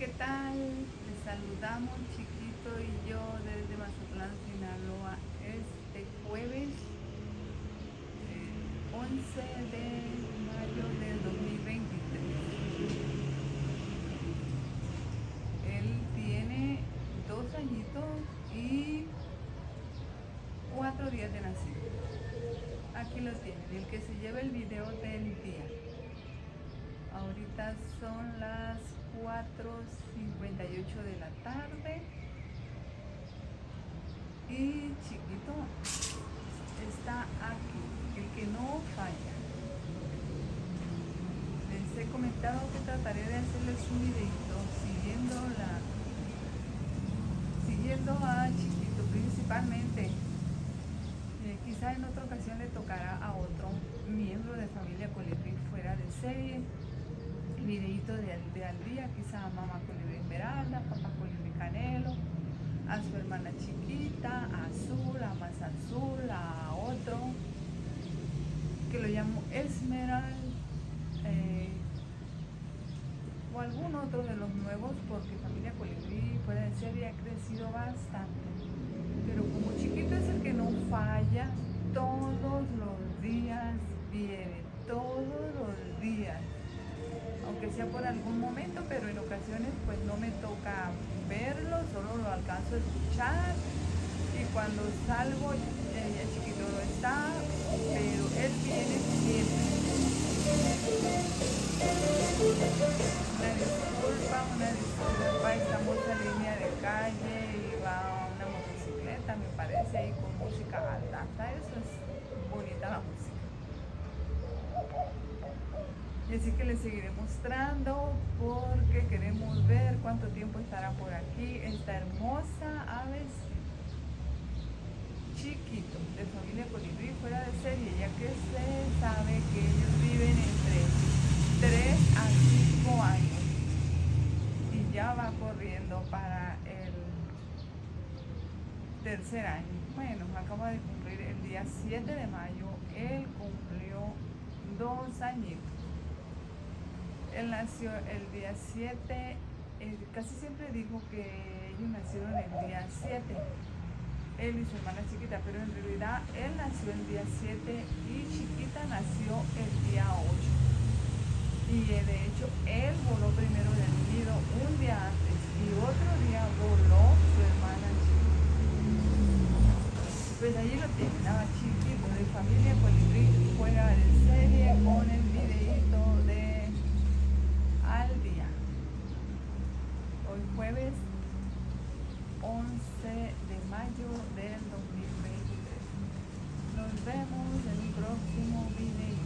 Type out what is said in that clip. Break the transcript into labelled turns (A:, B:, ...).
A: ¿qué tal? Les saludamos Chiquito y yo desde Mazatlán, Sinaloa, este jueves eh, 11 de mayo del 2023. Él tiene dos añitos y cuatro días de nacido. Aquí lo tienen, el que se lleva el video del día. Ahorita son las 4.58 de la tarde. Y chiquito está aquí, el que no falla. Les he comentado que trataré de hacerles un videito siguiendo la siguiendo a chiquito principalmente. Eh, quizá en otra ocasión le tocará a otro miembro de familia colibrí fuera de serie videito de, de al día, quizá a mamá colibrí Esmeralda, papá colibrí Canelo, a su hermana chiquita, Azul, a más Azul, a otro, que lo llamo Esmeralda, eh, o algún otro de los nuevos, porque familia colibrí fuera de serie ha crecido bastante. Pero como chiquito es el que no falla, todos los días viene, todos los días aunque sea por algún momento, pero en ocasiones pues no me toca verlo, solo lo alcanzo a escuchar y cuando salgo el chiquito no está, pero él viene siempre. Y así que les seguiré mostrando porque queremos ver cuánto tiempo estará por aquí esta hermosa ave chiquito de familia colibrí fuera de serie, ya que se sabe que ellos viven entre 3 a 5 años y ya va corriendo para el tercer año. Bueno, acaba de cumplir el día 7 de mayo, él cumplió dos añitos. Él nació el día 7, eh, casi siempre digo que ellos nacieron el día 7, él y su hermana chiquita, pero en realidad él nació el día 7 y chiquita nació el día 8. Y eh, de hecho él voló primero del nido un día antes y otro jueves 11 de mayo del 2023. Nos vemos en el próximo video.